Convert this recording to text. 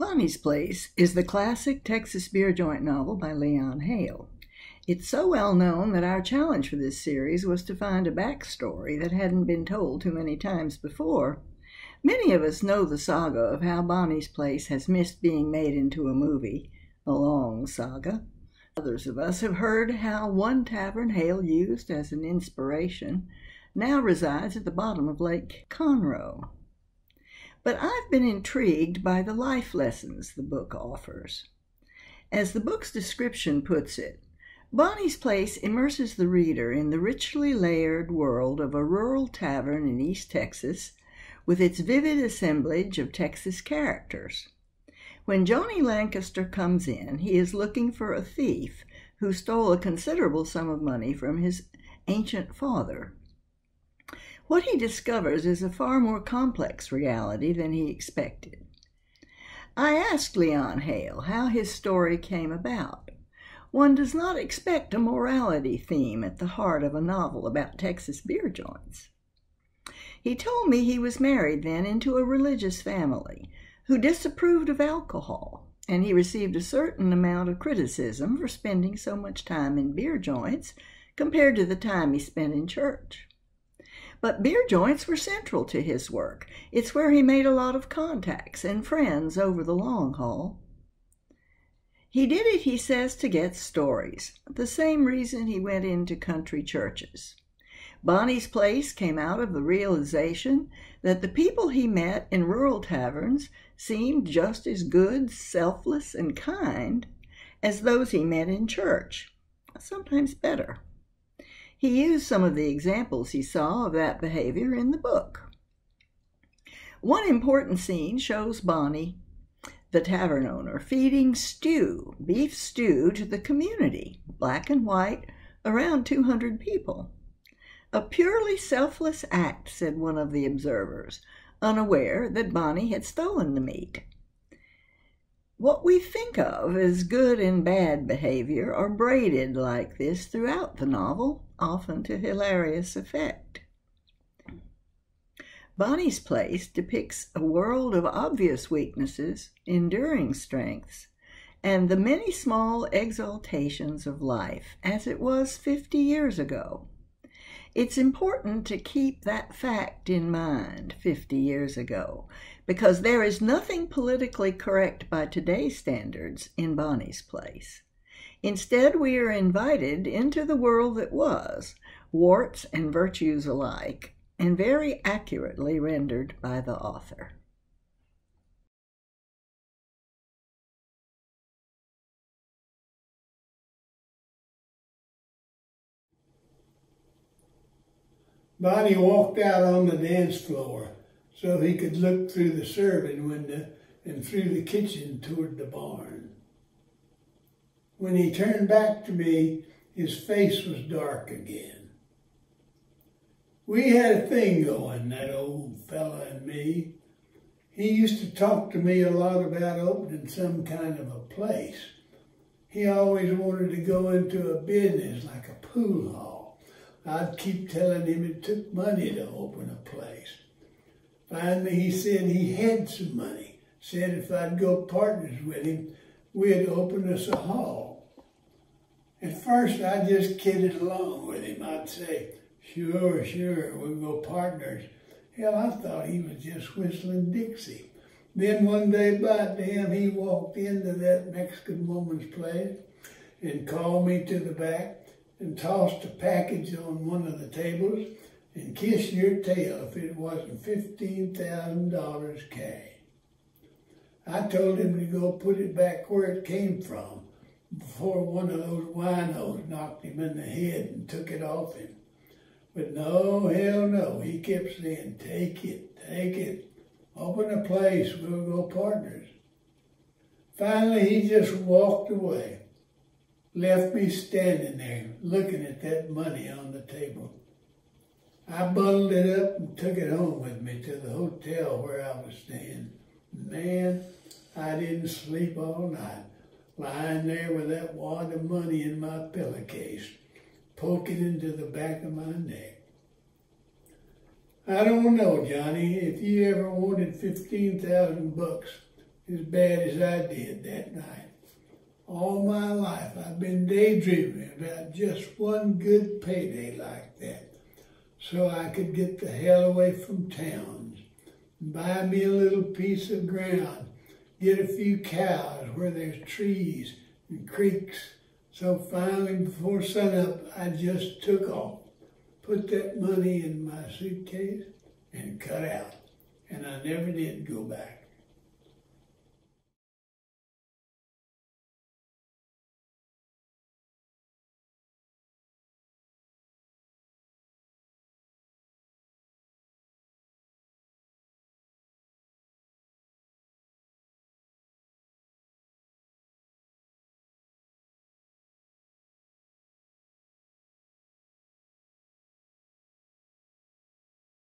Bonney's Place is the classic Texas beer joint novel by Leon Hale. It's so well known that our challenge for this series was to find a backstory that hadn't been told too many times before. Many of us know the saga of how Bonney's Place has missed being made into a movie, a long saga. Others of us have heard how one tavern Hale used as an inspiration now resides at the bottom of Lake Conroe. But I've been intrigued by the life lessons the book offers. As the book's description puts it, Bonney's Place immerses the reader in the richly layered world of a rural tavern in East Texas with its vivid assemblage of Texas characters. When Johnny Lancaster comes in, he is looking for a thief who stole a considerable sum of money from his ancient father. What he discovers is a far more complex reality than he expected. I asked Leon Hale how his story came about. One does not expect a morality theme at the heart of a novel about Texas beer joints. He told me he was married then into a religious family who disapproved of alcohol, and he received a certain amount of criticism for spending so much time in beer joints compared to the time he spent in church. But beer joints were central to his work. It's where he made a lot of contacts and friends over the long haul. He did it, he says, to get stories, the same reason he went into country churches. Bonney's Place came out of the realization that the people he met in rural taverns seemed just as good, selfless, and kind as those he met in church, sometimes better. He used some of the examples he saw of that behavior in the book. One important scene shows Bonney, the tavern owner, feeding stew, beef stew, to the community, black and white, around 200 people. A purely selfless act, said one of the observers, unaware that Bonney had stolen the meat. What we think of as good and bad behavior are braided like this throughout the novel, often to hilarious effect. Bonney's Place depicts a world of obvious weaknesses, enduring strengths, and the many small exaltations of life as it was 50 years ago. It's important to keep that fact in mind 50 years ago because there is nothing politically correct by today's standards in Bonney's place. Instead, we are invited into the world that was, warts and virtues alike, and very accurately rendered by the author. Bonney walked out on the dance floor so he could look through the serving window and through the kitchen toward the barn. When he turned back to me, his face was dark again. We had a thing going, that old fella and me. He used to talk to me a lot about opening some kind of a place. He always wanted to go into a business like a pool hall. I'd keep telling him it took money to open a place. Finally, he said he had some money. Said if I'd go partners with him, we'd open us a hall. At first, I just kidded along with him. I'd say, sure, sure, we'll go partners. Hell, I thought he was just whistling Dixie. Then one day, by damn, he walked into that Mexican woman's place and called me to the back and tossed a package on one of the tables and kiss your tail if it wasn't $15,000 cash. I told him to go put it back where it came from before one of those winos knocked him in the head and took it off him. But no, hell no. He kept saying, take it, take it. Open a place, we'll go partners. Finally, he just walked away left me standing there looking at that money on the table. I bundled it up and took it home with me to the hotel where I was staying. Man, I didn't sleep all night, lying there with that wad of money in my pillowcase, poking into the back of my neck. I don't know, Johnny, if you ever wanted 15,000 bucks as bad as I did that night. All my life I've been daydreaming about just one good payday like that so I could get the hell away from towns, buy me a little piece of ground, get a few cows where there's trees and creeks. So finally, before sunup, I just took off, put that money in my suitcase, and cut out. And I never did go back.